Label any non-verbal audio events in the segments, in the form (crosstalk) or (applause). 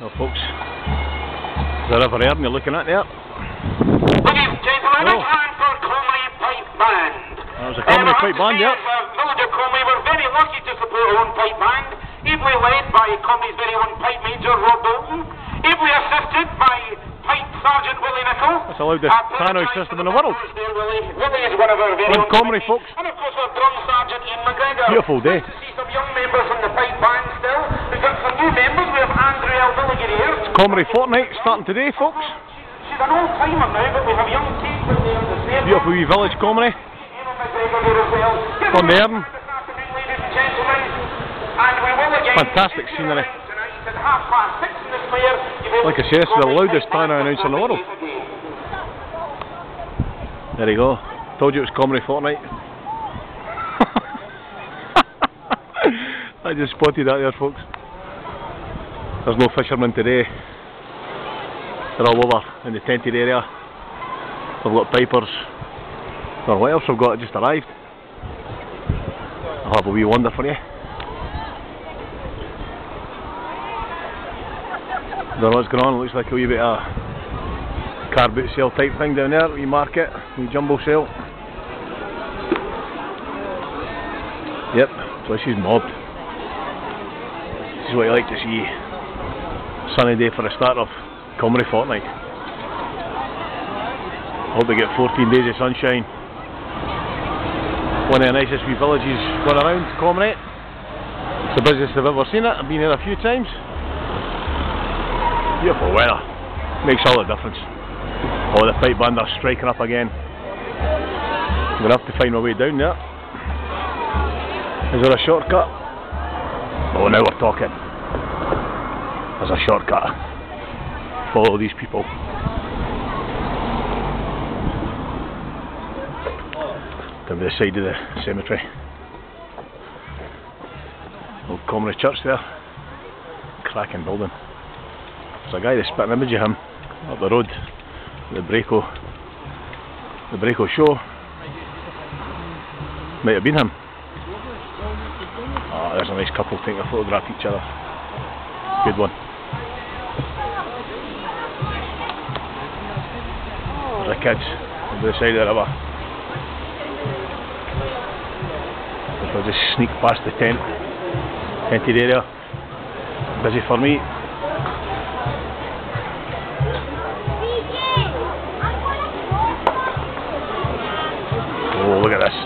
Well, folks, is there ever Erdon you're looking at there? Ladies and gentlemen, Oh. for Comrie Pipe Band. That was a Comrie Um, Pipe Band, yeah. the village of Comrie were very lucky to support our own pipe band, ably led by Comrie's very own pipe major, Rob Bolton, ably assisted by Pipe Sergeant Willie Nichol. That's the loudest Our tannoy system in the world. There, Willie. Willie is one of our very own pipe folks. And of course our drum sergeant Ian McGregor. Beautiful day. Nice to see some young members from the pipe band still. We've got some new members. We have Andrew L. Milligan here. Comrie Fortnight starting today, folks. She's an old timer now, but we have young Kate with there the. Beautiful wee village, Comrie. From the Erdon. this. Fantastic scenery. In Like I say, it's the loudest tannoy announcer in the world. There you go. Told you it was Comrie Fortnight. (laughs) I just spotted that there, folks. There's no fishermen today. They're all over in the tented area. We've got pipers. Or what else we've got? Just arrived. I'll have a wee wonder for you. I Don't know what's going on. It looks like a wee bit of car boot sale type thing down there, wee market, wee jumbo sale. Yep, so she's mobbed. This is what you like to see. Sunny day for the start of Comrie Fortnight. Hope we get 14 days of sunshine. One of the nicest wee villages going around, Comrie. It's the busiest I've ever seen it. I've been here a few times. Beautiful weather. Makes all the difference. Oh, the pipe band are striking up again. I'm going to have to find my way down there. Is there a shortcut? Oh, now we're talking. There's a shortcut. Follow these people. Down the side of the cemetery. Old Comrie Church there. Cracking building. There's a guy that's spit an image of him up the road the Braco the Braco show might have been him oh there's a nice couple taking a photograph of each other good one the kids on the side of the river if I just sneak past the tent tented area busy for me Oh, look at this.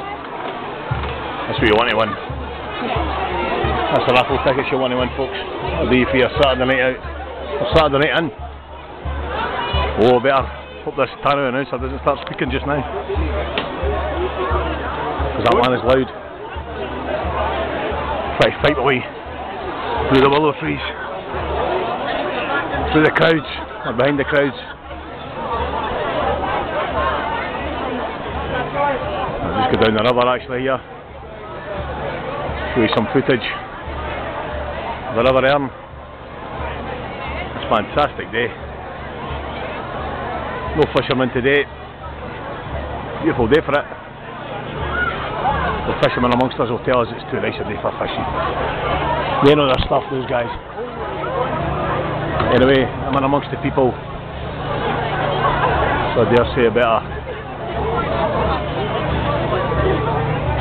That's what you want to win. That's the raffle tickets you want to win, folks. That'll be for your Saturday night out. Saturday night in. Oh, better hope this tannoy announcer doesn't start speaking just now. Because that man is loud. Try to fight away through the willow trees. Through the crowds, or behind the crowds. I'll just go down the river actually here. Show you some footage. of The River Earn. It's a fantastic day. No fishermen today. Beautiful day for it. The fishermen amongst us will tell us it's too nice a day for fishing. They know their stuff, those guys. Anyway, I'm in amongst the people. So I dare say a better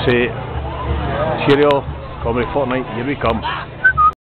say cheerio, Comrie Fortnight, here we come.